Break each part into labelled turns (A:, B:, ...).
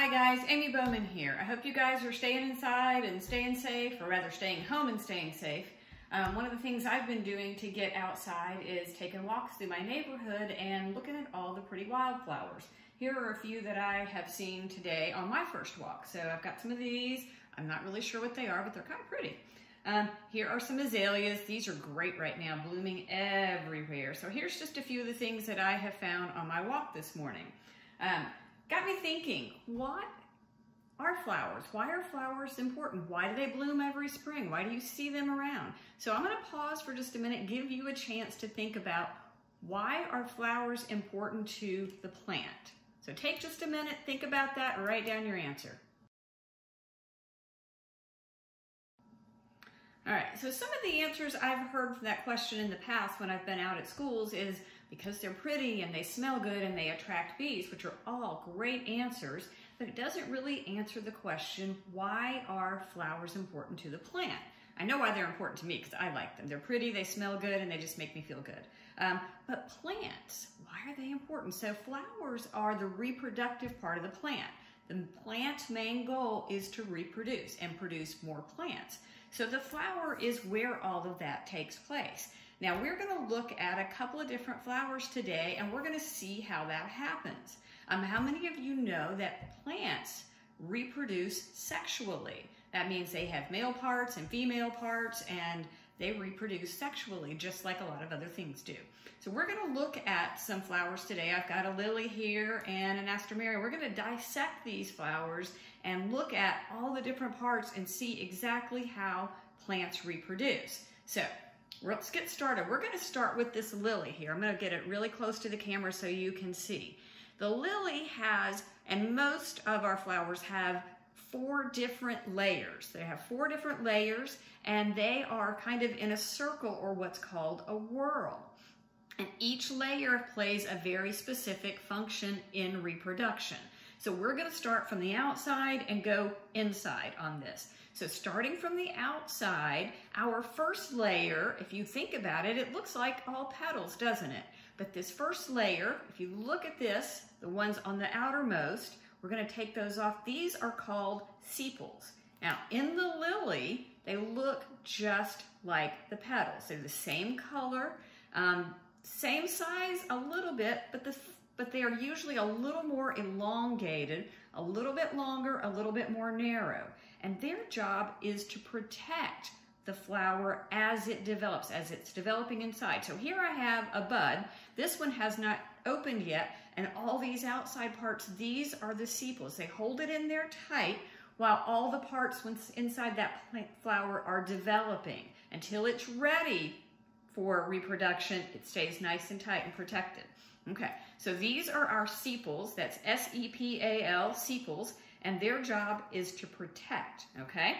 A: Hi guys, Amy Bowman here. I hope you guys are staying inside and staying safe, or rather staying home and staying safe. Um, one of the things I've been doing to get outside is taking walks through my neighborhood and looking at all the pretty wildflowers. Here are a few that I have seen today on my first walk. So I've got some of these. I'm not really sure what they are, but they're kind of pretty. Um, here are some azaleas. These are great right now, blooming everywhere. So here's just a few of the things that I have found on my walk this morning. Um, got me thinking, what are flowers? Why are flowers important? Why do they bloom every spring? Why do you see them around? So I'm gonna pause for just a minute, give you a chance to think about why are flowers important to the plant? So take just a minute, think about that, and write down your answer. All right, so some of the answers I've heard from that question in the past when I've been out at schools is because they're pretty and they smell good and they attract bees, which are all great answers, but it doesn't really answer the question, why are flowers important to the plant? I know why they're important to me because I like them. They're pretty, they smell good, and they just make me feel good. Um, but plants, why are they important? So flowers are the reproductive part of the plant. The plant's main goal is to reproduce and produce more plants. So the flower is where all of that takes place. Now we're going to look at a couple of different flowers today and we're going to see how that happens. Um, how many of you know that plants reproduce sexually? That means they have male parts and female parts and they reproduce sexually just like a lot of other things do. So we're going to look at some flowers today. I've got a lily here and an astomeria. We're going to dissect these flowers and look at all the different parts and see exactly how plants reproduce. So let's get started. We're going to start with this lily here. I'm going to get it really close to the camera so you can see. The lily has, and most of our flowers have four different layers. They have four different layers and they are kind of in a circle or what's called a whorl. And each layer plays a very specific function in reproduction. So we're gonna start from the outside and go inside on this. So starting from the outside, our first layer, if you think about it, it looks like all petals, doesn't it? But this first layer, if you look at this, the ones on the outermost, we're gonna take those off. These are called sepals. Now, in the lily, they look just like the petals. They're the same color, um, same size a little bit, but the but they are usually a little more elongated, a little bit longer, a little bit more narrow. And their job is to protect the flower as it develops, as it's developing inside. So here I have a bud. This one has not opened yet, and all these outside parts, these are the sepals. They hold it in there tight while all the parts inside that flower are developing. Until it's ready for reproduction, it stays nice and tight and protected. Okay, so these are our sepals, that's S-E-P-A-L, sepals, and their job is to protect, okay?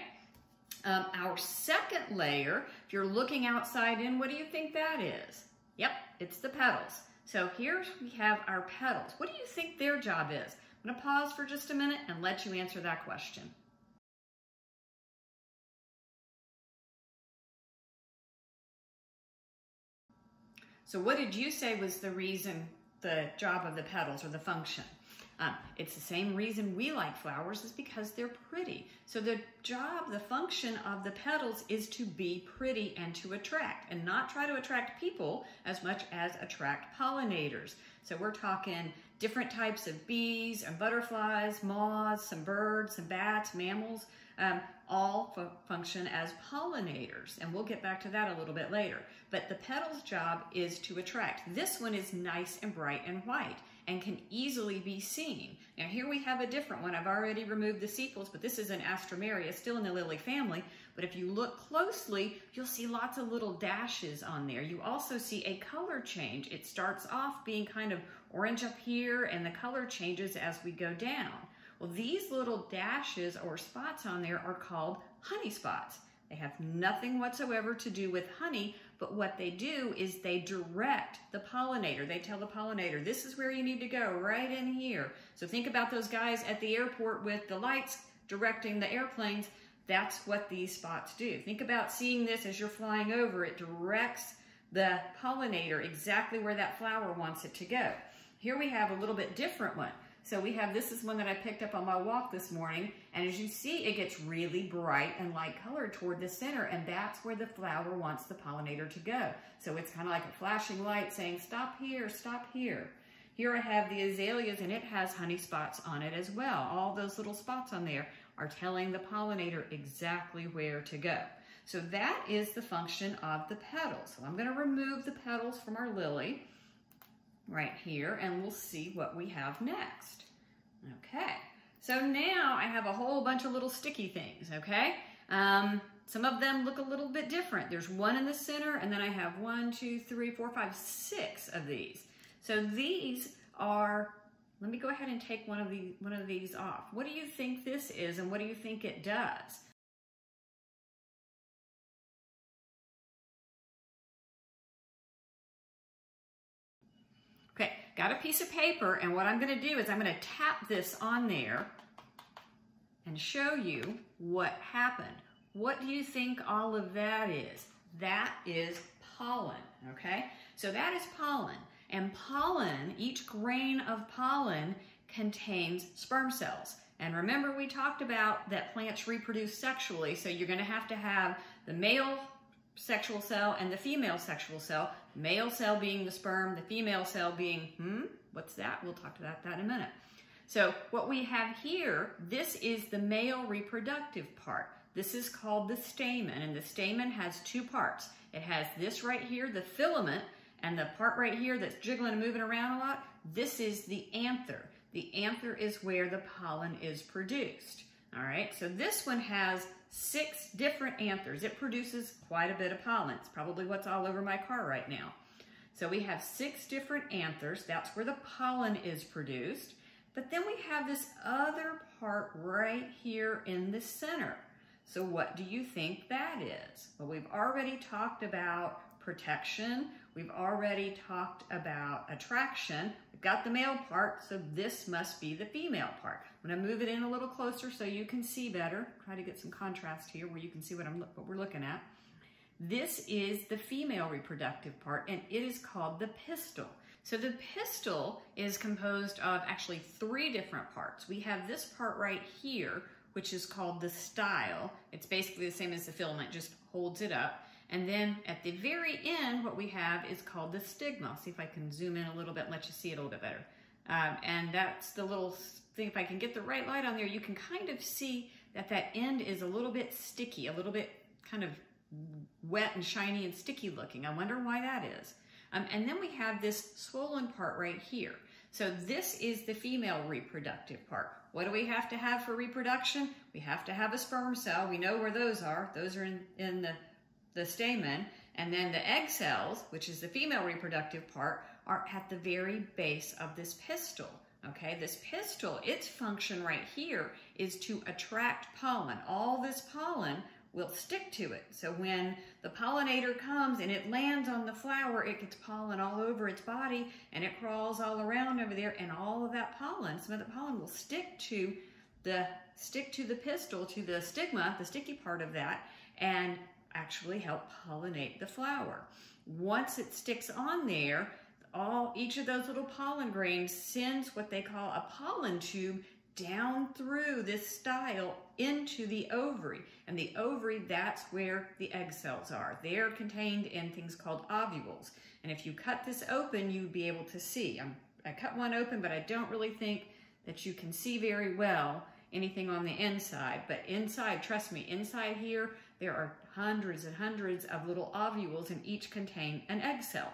A: Um, our second layer, if you're looking outside in, what do you think that is? Yep, it's the petals. So here we have our petals. What do you think their job is? I'm gonna pause for just a minute and let you answer that question. So what did you say was the reason, the job of the petals or the function? Um, it's the same reason we like flowers is because they're pretty. So the job, the function of the petals is to be pretty and to attract and not try to attract people as much as attract pollinators. So we're talking different types of bees and butterflies, moths, some birds, some bats, mammals, um, all function as pollinators. And we'll get back to that a little bit later. But the petal's job is to attract. This one is nice and bright and white and can easily be seen. Now here we have a different one. I've already removed the sepals, but this is an Astomeria, still in the lily family. But if you look closely, you'll see lots of little dashes on there. You also see a color change. It starts off being kind of orange up here and the color changes as we go down. Well, these little dashes or spots on there are called honey spots. They have nothing whatsoever to do with honey, but what they do is they direct the pollinator. They tell the pollinator, this is where you need to go, right in here. So think about those guys at the airport with the lights directing the airplanes. That's what these spots do. Think about seeing this as you're flying over. It directs the pollinator exactly where that flower wants it to go. Here we have a little bit different one. So we have, this is one that I picked up on my walk this morning. And as you see, it gets really bright and light colored toward the center. And that's where the flower wants the pollinator to go. So it's kind of like a flashing light saying, stop here, stop here. Here I have the azaleas and it has honey spots on it as well. All those little spots on there are telling the pollinator exactly where to go. So that is the function of the petals. So I'm going to remove the petals from our lily right here and we'll see what we have next. Okay, so now I have a whole bunch of little sticky things, okay? Um, some of them look a little bit different. There's one in the center and then I have one, two, three, four, five, six of these. So these are, let me go ahead and take one of, the, one of these off. What do you think this is and what do you think it does? Got a piece of paper and what I'm gonna do is I'm gonna tap this on there and show you what happened. What do you think all of that is? That is pollen, okay? So that is pollen. And pollen, each grain of pollen contains sperm cells. And remember we talked about that plants reproduce sexually, so you're gonna have to have the male sexual cell and the female sexual cell, male cell being the sperm, the female cell being, hmm, what's that? We'll talk about that in a minute. So what we have here, this is the male reproductive part. This is called the stamen, and the stamen has two parts. It has this right here, the filament, and the part right here that's jiggling and moving around a lot, this is the anther. The anther is where the pollen is produced. All right, so this one has six different anthers. It produces quite a bit of pollen. It's probably what's all over my car right now. So we have six different anthers. That's where the pollen is produced. But then we have this other part right here in the center. So what do you think that is? Well, we've already talked about protection. We've already talked about attraction. Got the male part, so this must be the female part. I'm gonna move it in a little closer so you can see better. Try to get some contrast here where you can see what, I'm, what we're looking at. This is the female reproductive part, and it is called the pistil. So the pistil is composed of actually three different parts. We have this part right here, which is called the style. It's basically the same as the filament, just holds it up. And then at the very end, what we have is called the stigma. I'll see if I can zoom in a little bit and let you see it a little bit better. Um, and that's the little thing, if I can get the right light on there, you can kind of see that that end is a little bit sticky, a little bit kind of wet and shiny and sticky looking. I wonder why that is. Um, and then we have this swollen part right here. So this is the female reproductive part. What do we have to have for reproduction? We have to have a sperm cell. We know where those are. Those are in, in the the stamen, and then the egg cells, which is the female reproductive part, are at the very base of this pistil. Okay, this pistil, its function right here is to attract pollen. All this pollen will stick to it. So when the pollinator comes and it lands on the flower, it gets pollen all over its body and it crawls all around over there and all of that pollen, some of the pollen will stick to the stick to the pistil, to the stigma, the sticky part of that, and actually help pollinate the flower. Once it sticks on there, all each of those little pollen grains sends what they call a pollen tube down through this style into the ovary. And the ovary, that's where the egg cells are. They're contained in things called ovules. And if you cut this open, you'd be able to see. I'm, I cut one open, but I don't really think that you can see very well anything on the inside. But inside, trust me, inside here, there are hundreds and hundreds of little ovules and each contain an egg cell.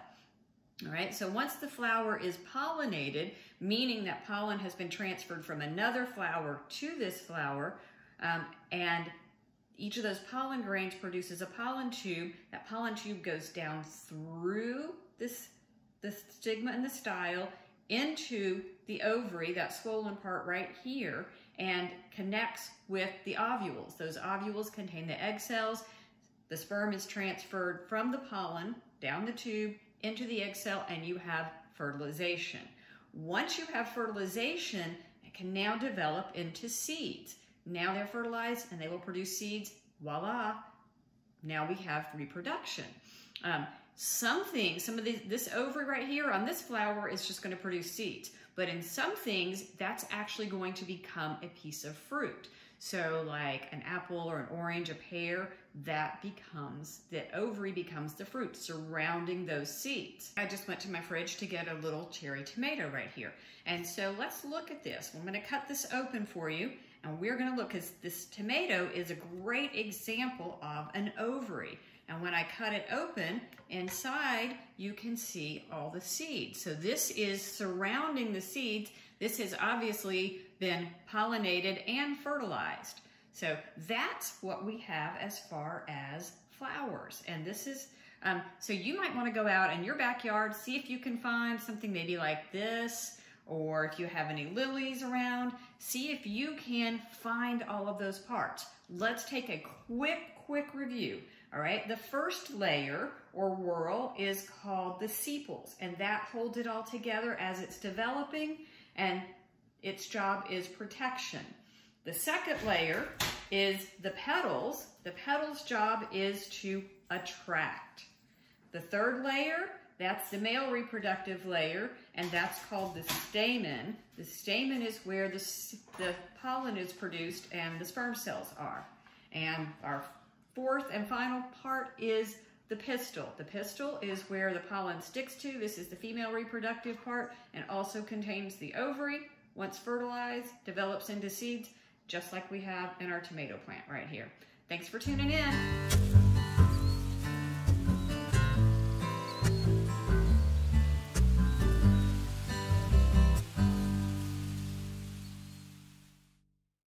A: All right, so once the flower is pollinated, meaning that pollen has been transferred from another flower to this flower, um, and each of those pollen grains produces a pollen tube. That pollen tube goes down through this the stigma and the style into the ovary, that swollen part right here, and connects with the ovules. Those ovules contain the egg cells. The sperm is transferred from the pollen down the tube into the egg cell and you have fertilization. Once you have fertilization, it can now develop into seeds. Now they're fertilized and they will produce seeds. Voila, now we have reproduction. Um, some things, some of these, this ovary right here on this flower is just going to produce seeds. But in some things, that's actually going to become a piece of fruit. So like an apple or an orange, a pear, that becomes, the ovary becomes the fruit surrounding those seeds. I just went to my fridge to get a little cherry tomato right here. And so let's look at this. I'm gonna cut this open for you and we're gonna look, because this tomato is a great example of an ovary. And when I cut it open, inside you can see all the seeds. So this is surrounding the seeds. This has obviously been pollinated and fertilized. So that's what we have as far as flowers. And this is, um, so you might wanna go out in your backyard, see if you can find something maybe like this, or if you have any lilies around, see if you can find all of those parts. Let's take a quick, quick review. All right, the first layer or whorl is called the sepals, and that holds it all together as it's developing, and its job is protection. The second layer is the petals. The petals' job is to attract. The third layer, that's the male reproductive layer, and that's called the stamen. The stamen is where the, the pollen is produced and the sperm cells are. And our fourth and final part is the pistil. The pistil is where the pollen sticks to. This is the female reproductive part and also contains the ovary. Once fertilized, develops into seeds, just like we have in our tomato plant right here. Thanks for tuning in.